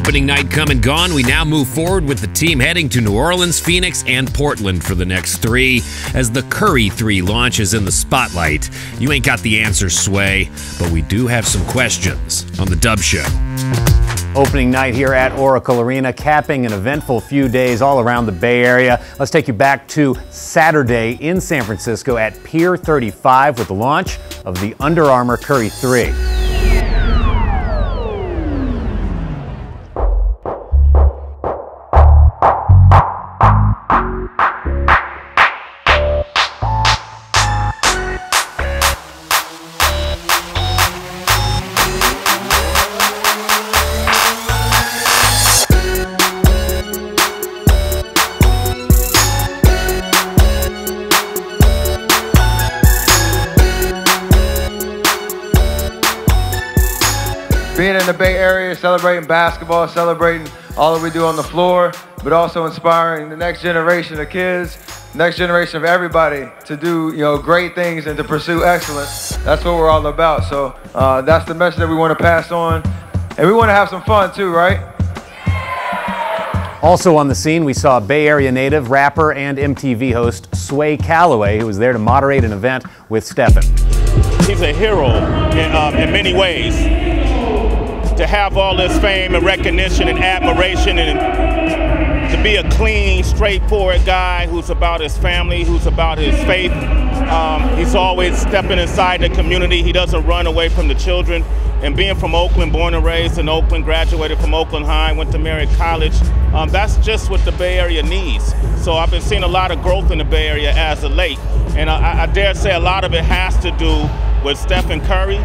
Opening night come and gone, we now move forward with the team heading to New Orleans, Phoenix, and Portland for the next three as the Curry 3 launches in the spotlight. You ain't got the answers, Sway, but we do have some questions on the Dub Show. Opening night here at Oracle Arena, capping an eventful few days all around the Bay Area. Let's take you back to Saturday in San Francisco at Pier 35 with the launch of the Under Armour Curry 3. Being in the Bay Area, celebrating basketball, celebrating all that we do on the floor, but also inspiring the next generation of kids, next generation of everybody to do you know great things and to pursue excellence. That's what we're all about. So uh, that's the message that we want to pass on, and we want to have some fun too, right? Also on the scene, we saw Bay Area native, rapper, and MTV host Sway Calloway, who was there to moderate an event with Stephen. He's a hero in, um, in many ways to have all this fame and recognition and admiration and to be a clean, straightforward guy who's about his family, who's about his faith. Um, he's always stepping inside the community. He doesn't run away from the children. And being from Oakland, born and raised in Oakland, graduated from Oakland High, went to Merritt College, um, that's just what the Bay Area needs. So I've been seeing a lot of growth in the Bay Area as of late. And I, I dare say a lot of it has to do with Stephen Curry,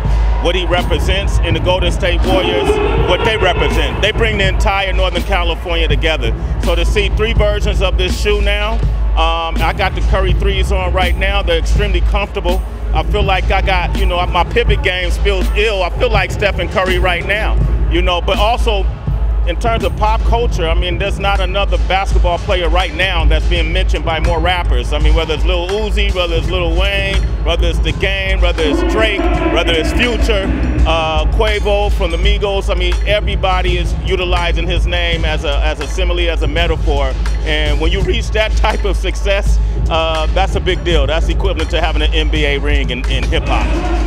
what he represents, and the Golden State Warriors, what they represent. They bring the entire Northern California together. So to see three versions of this shoe now, um, I got the Curry threes on right now. They're extremely comfortable. I feel like I got, you know, my pivot game feels ill. I feel like Stephen Curry right now, you know, but also in terms of pop culture, I mean, there's not another basketball player right now that's being mentioned by more rappers. I mean, whether it's Lil Uzi, whether it's Lil Wayne, whether it's The Game, whether it's Drake, whether it's Future, uh, Quavo from the Migos. I mean, everybody is utilizing his name as a, as a simile, as a metaphor. And when you reach that type of success, uh, that's a big deal. That's equivalent to having an NBA ring in, in hip hop.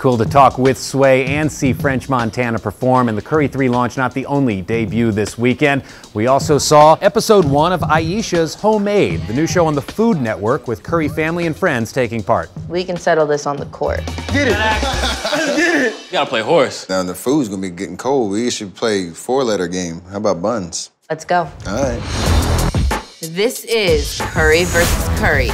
Cool to talk with Sway and see French Montana perform. And the Curry 3 launch, not the only debut this weekend. We also saw episode one of Ayesha's Homemade, the new show on the Food Network with Curry family and friends taking part. We can settle this on the court. Get it. Get it. You gotta play horse. Now the food's gonna be getting cold. We should play four-letter game. How about buns? Let's go. All right. This is Curry versus Curry.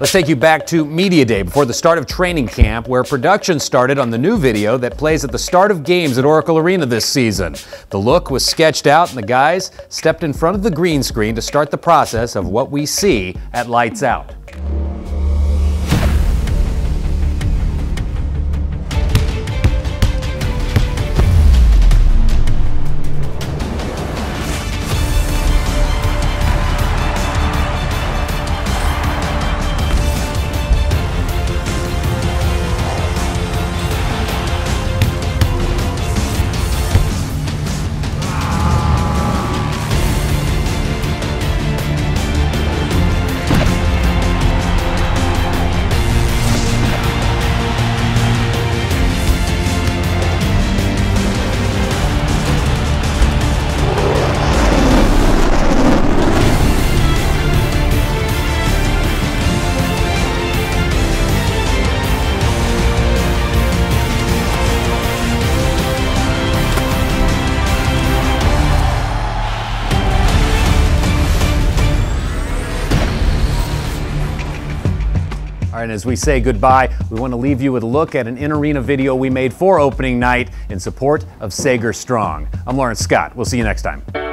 Let's take you back to Media Day before the start of training camp, where production started on the new video that plays at the start of games at Oracle Arena this season. The look was sketched out, and the guys stepped in front of the green screen to start the process of what we see at Lights Out. And as we say goodbye, we want to leave you with a look at an in arena video we made for opening night in support of Sager Strong. I'm Lawrence Scott. We'll see you next time.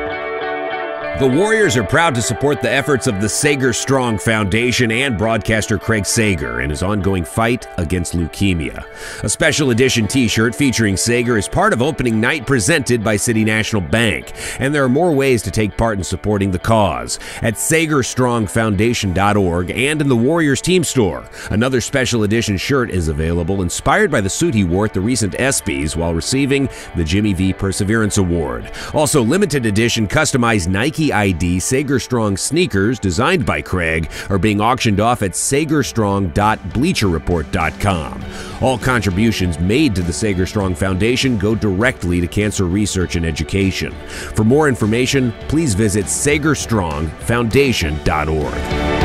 The Warriors are proud to support the efforts of the Sager Strong Foundation and broadcaster Craig Sager in his ongoing fight against leukemia. A special edition t shirt featuring Sager is part of opening night presented by City National Bank, and there are more ways to take part in supporting the cause at SagerStrongFoundation.org and in the Warriors team store. Another special edition shirt is available, inspired by the suit he wore at the recent ESPYs while receiving the Jimmy V Perseverance Award. Also, limited edition customized Nike ID Sager Strong sneakers designed by Craig are being auctioned off at sagerstrong.bleacherreport.com. All contributions made to the Sager Strong Foundation go directly to cancer research and education. For more information, please visit sagerstrongfoundation.org.